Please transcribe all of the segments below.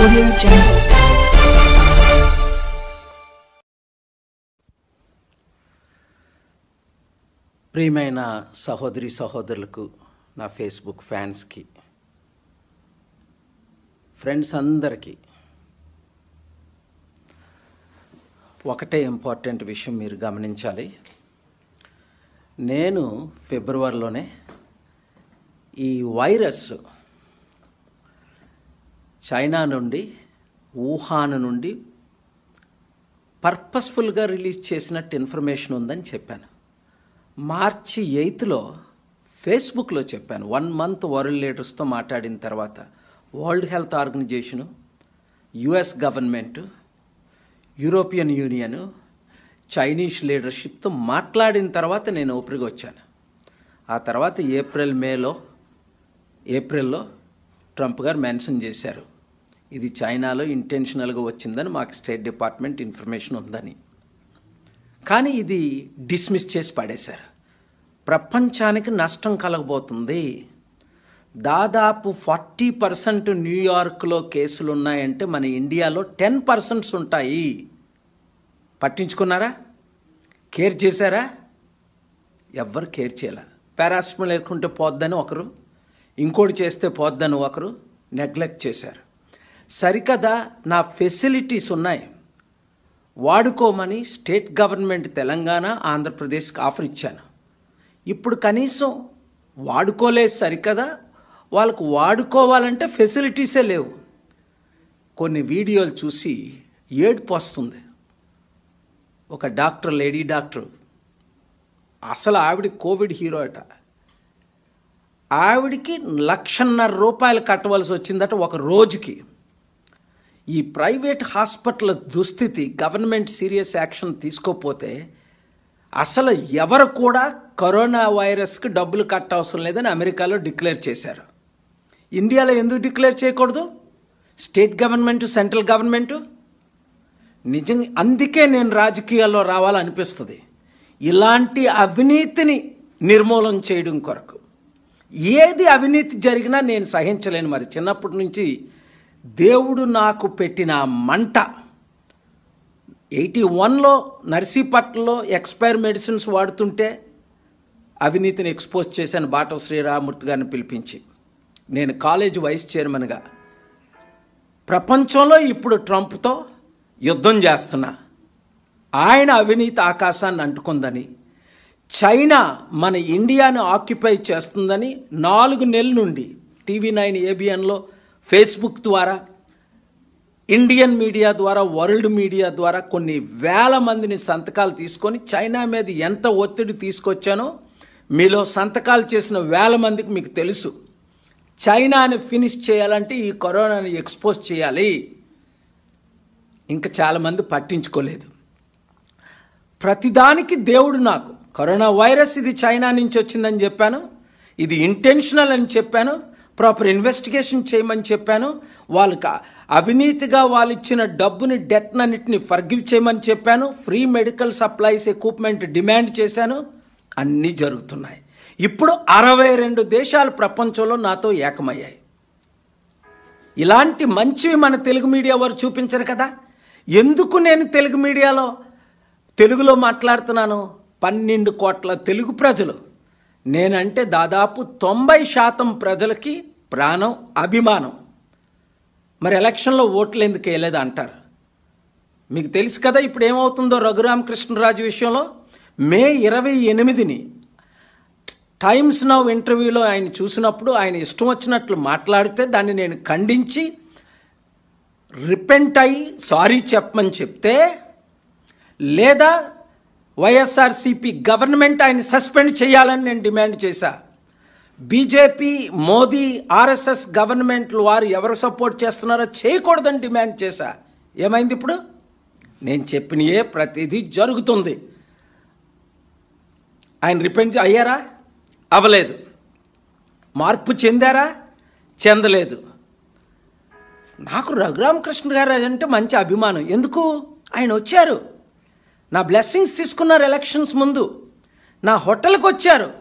Audio Jungle. ప్రియమైన సహోదరి సహోదరులకు నా ఫేస్బుక్ ఫ్యాన్స్కి ఫ్రెండ్స్ అందరికీ ఒకటే ఇంపార్టెంట్ విషయం మీరు గమనించాలి నేను ఫిబ్రవరిలోనే ఈ వైరస్ చైనా నుండి వుహాన్ నుండి పర్పస్ఫుల్గా రిలీజ్ చేసినట్టు ఇన్ఫర్మేషన్ ఉందని చెప్పాను. మార్చి ఎయిత్లో ఫేస్బుక్లో చెప్పాను. వన్ మంత్ వరల్డ్ లీడర్స్తో మాట్లాడిన తర్వాత world health organisation US government European union Chinese లీడర్షిప్తో మాట్లాడిన తర్వాత నేను ఊపిరిగా వచ్చాను. ఆ తర్వాత ఏప్రిల్ మేలో ఏప్రిల్లో ట్రంప్ గారు మెన్షన్ చేశారు. ఇది చైనాలో ఇంటెన్షనల్గా వచ్చిందని మాకు స్టేట్ డిపార్ట్మెంట్ ఇన్ఫర్మేషన్ ఉందని. కానీ ఇది డిస్మిస్ చేసి పడేశారు. ప్రపంచానికి నష్టం కలగబోతుంది. దాదాపు ఫార్టీ పర్సెంట్ న్యూయార్క్లో కేసులు ఉన్నాయంటే మన ఇండియాలో టెన్ పర్సెంట్స్ ఉంటాయి. పట్టించుకున్నారా? కేర్ చేశారా? ఎవ్వరు కేర్ చేయాల. పారాసిటమాల్ ఎరుకుంటే పోద్దని ఒకరు ఇంకోటి చేస్తే పోద్దని ఒకరు నెగ్లెక్ట్ చేశారు. సరికదా నా ఫెసిలిటీస్ ఉన్నాయి. వాడుకోమని స్టేట్ గవర్నమెంట్ తెలంగాణ ఆంధ్రప్రదేశ్కి ఆఫర్ ఇచ్చాను. ఇప్పుడు కనీసం వాడుకోలేదు సరికదా వాళ్ళకు వాడుకోవాలంటే ఫెసిలిటీసే లేవు. కొన్ని వీడియోలు చూసి ఏడుపు వస్తుంది. ఒక డాక్టర్ లేడీ డాక్టర్ అసలు ఆవిడ కోవిడ్ హీరో అట. ఆవిడికి లక్షన్నర రూపాయలు కట్టవలసి వచ్చిందట ఒక రోజుకి. ఈ ప్రైవేట్ హాస్పిటల్ దుస్థితి గవర్నమెంట్ సీరియస్ యాక్షన్ తీసుకోపోతే అసలు ఎవరు కూడా కరోనా వైరస్కి డబ్బులు కట్ట అవసరం లేదని అమెరికాలో డిక్లేర్ చేశారు. ఇండియాలో ఎందుకు డిక్లేర్ చేయకూడదు? State government central government? నిజంగా అందుకే నేను రాజకీయాల్లో రావాలనిపిస్తుంది. ఇలాంటి అవినీతిని నిర్మూలన చేయడం కొరకు. ఏది అవినీతి జరిగినా నేను సహించలేను మరి. చిన్నప్పటి నుంచి దేవుడు నాకు పెట్టిన మంట. ఎయిటీ వన్లో నర్సీపట్నంలో ఎక్స్పైర్ మెడిసిన్స్ వాడుతుంటే అవినీతిని ఎక్స్పోజ్ చేశాను బాటవ శ్రీరామూర్తి గారిని పిలిపించి. నేను కాలేజ్ వైస్ చైర్మన్గా. ప్రపంచంలో ఇప్పుడు ట్రంప్తో యుద్ధం చేస్తున్నా. ఆయన అవినీతి ఆకాశాన్ని అంటుకుందని చైనా మన ఇండియాను ఆక్యుపై చేస్తుందని నాలుగు నెలల నుండి టీవీ నైన్ ఏబిఎన్లో ఫేస్బుక్ ద్వారా ఇండియన్ మీడియా ద్వారా వరల్డ్ మీడియా ద్వారా కొన్ని వేల మందిని సంతకాలు తీసుకొని చైనా మీద ఎంత ఒత్తిడి తీసుకొచ్చానో మీలో సంతకాలు చేసిన వేల మందికి మీకు తెలుసు. చైనాని ఫినిష్ చేయాలంటే ఈ కరోనాని ఎక్స్పోజ్ చేయాలి. ఇంకా చాలామంది పట్టించుకోలేదు. ప్రతిదానికి దేవుడు నాకు కరోనా వైరస్ ఇది చైనా నుంచి వచ్చిందని చెప్పాను. ఇది ఇంటెన్షనల్ అని చెప్పాను. ప్రాపర్ ఇన్వెస్టిగేషన్ చేయమని చెప్పాను. వాళ్ళకి అవినీతిగా వాళ్ళు ఇచ్చిన డబ్బుని డెట్నన్నిటిని ఫర్గివ్ చేయమని చెప్పాను. Free medical supplies equipment demand చేశాను. అన్నీ జరుగుతున్నాయి. ఇప్పుడు అరవై రెండు దేశాలు ప్రపంచంలో నాతో ఏకమయ్యాయి. ఇలాంటి మంచివి మన తెలుగు మీడియా వారు చూపించరు కదా. ఎందుకు నేను తెలుగు మీడియాలో తెలుగులో మాట్లాడుతున్నాను? పన్నెండు కోట్ల తెలుగు ప్రజలు. నేనంటే దాదాపు తొంభై శాతం ప్రజలకి ప్రాణం అభిమానం. మరి ఎలక్షన్లో ఓట్లు ఎందుకు వేయలేదు అంటారు? మీకు తెలుసు కదా ఇప్పుడు ఏమవుతుందో రఘురామకృష్ణరాజు విషయంలో? మే ఇరవై ఎనిమిదిని టైమ్స్ నౌ ఇంటర్వ్యూలో ఆయన చూసినప్పుడు ఆయన ఇష్టం వచ్చినట్లు మాట్లాడితే దాన్ని నేను ఖండించి రిపెంట్ అయ్యి సారీ చెప్పమని చెప్తే లేదా వైఎస్ఆర్సీపీ గవర్నమెంట్ ఆయన సస్పెండ్ చేయాలని నేను డిమాండ్ చేశా. బీజేపీ మోదీ ఆర్ఎస్ఎస్ గవర్నమెంట్లు వారు ఎవరు సపోర్ట్ చేస్తున్నారో చేయకూడదని డిమాండ్ చేశా. ఏమైంది ఇప్పుడు? నేను చెప్పినయే ప్రతిదీ జరుగుతుంది. ఆయన రిపెంట్ అయ్యారా? అవ్వలేదు. మార్పు చెందారా? చెందలేదు. నాకు రఘురామకృష్ణ గారు అంటే మంచి అభిమానం. ఎందుకు? ఆయన వచ్చారు. నా బ్లెస్సింగ్స్ తీసుకున్నారు ఎలక్షన్స్ ముందు. నా హోటల్కి వచ్చారు.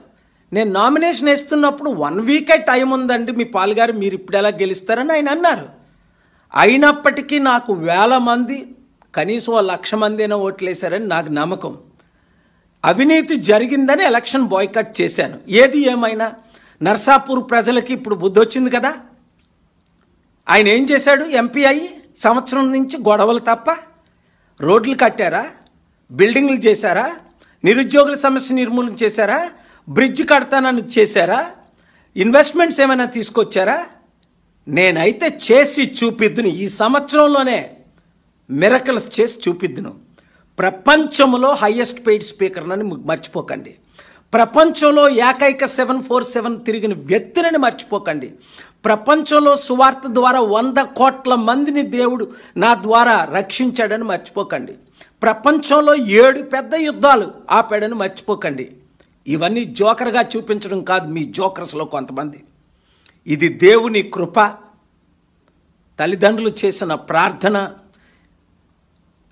నేను నామినేషన్ వేస్తున్నప్పుడు వన్ వీకే టైం ఉందండి. మీ పాల్గారు మీరు ఇప్పుడు ఎలా గెలుస్తారని ఆయన అన్నారు. అయినప్పటికీ నాకు వేల మంది కనీసం లక్ష మంది అయినా ఓట్లేశారని నాకు నమ్మకం. అవినీతి జరిగిందని ఎలక్షన్ బాయ్కట్ చేశాను. ఏది ఏమైనా నర్సాపూర్ ప్రజలకి ఇప్పుడు బుద్ధి వచ్చింది కదా. ఆయన ఏం చేశాడు? ఎంపీ అయ్యి సంవత్సరం నుంచి గొడవలు తప్ప రోడ్లు కట్టారా? బిల్డింగ్లు చేశారా? నిరుద్యోగుల సమస్య నిర్మూలన చేశారా? బ్రిడ్జ్ కడతానని చేశారా? ఇన్వెస్ట్మెంట్స్ ఏమైనా తీసుకొచ్చారా? నేనైతే చేసి చూపిద్దును. ఈ సంవత్సరంలోనే మిరకల్స్ చేసి చూపిద్దును. ప్రపంచంలో హయ్యెస్ట్ పెయిడ్ స్పీకర్నని మర్చిపోకండి. ప్రపంచంలో ఏకైక సెవెన్ ఫోర్ సెవెన్ తిరిగిన వ్యక్తినని మర్చిపోకండి. ప్రపంచంలో సువార్త ద్వారా వంద కోట్ల మందిని దేవుడు నా ద్వారా రక్షించాడని మర్చిపోకండి. ప్రపంచంలో ఏడు పెద్ద యుద్ధాలు ఆపాడని మర్చిపోకండి. ఇవన్నీ జోకర్గా చూపించడం కాదు మీ జోకర్స్లో కొంతమంది. ఇది దేవుని కృప. తల్లిదండ్రులు చేసిన ప్రార్థన.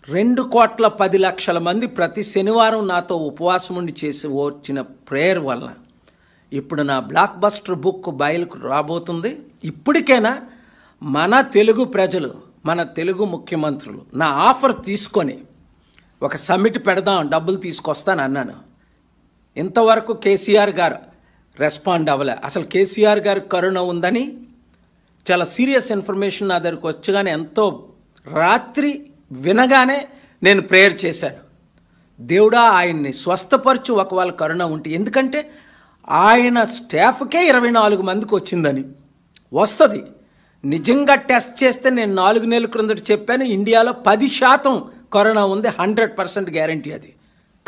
రెండు కోట్ల పది లక్షల మంది ప్రతి శనివారం నాతో ఉపవాసం ఉండి చేసి వచ్చిన ప్రేయర్ వల్ల ఇప్పుడు నా బ్లాక్ బస్టర్ బుక్ బయలుకు రాబోతుంది. ఇప్పటికైనా మన తెలుగు ప్రజలు మన తెలుగు ముఖ్యమంత్రులు నా ఆఫర్ తీసుకొని ఒక సమ్మిట్ పెడదాం డబ్బులు తీసుకొస్తాను అన్నాను ఇంతవరకు కేసీఆర్ గారు రెస్పాండ్ అవ్వలే. అసలు కేసీఆర్ గారు కరుణ ఉందని చాలా సీరియస్ ఇన్ఫర్మేషన్ నా దగ్గరకు వచ్చగానే ఎంతో రాత్రి వినగానే నేను ప్రేయర్ చేశాను. దేవుడా ఆయన్ని స్వస్థపరచు ఒకవేళ కరుణ ఉంటే. ఎందుకంటే ఆయన స్టాఫ్కే ఇరవై నాలుగు మందికి వచ్చిందని. వస్తుంది. నిజంగా టెస్ట్ చేస్తే నేను నాలుగు నెలల క్రిందట చెప్పాను ఇండియాలో పది శాతం కరోనా ఉంది హండ్రెడ్ పర్సెంట్ గ్యారంటీ అది.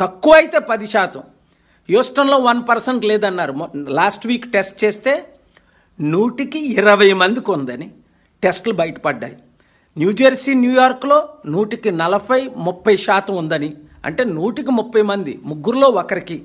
తక్కువ అయితే పది శాతం. హ్యూస్టన్లో వన్ పర్సెంట్ లేదన్నారు. లాస్ట్ వీక్ టెస్ట్ చేస్తే నూటికి ఇరవై మందికి ఉందని టెస్టులు బయటపడ్డాయి. న్యూజెర్సీ న్యూయార్క్లో నూటికి నలభై ముప్పై శాతం ఉందని. అంటే నూటికి ముప్పై మంది ముగ్గురులో ఒకరికి.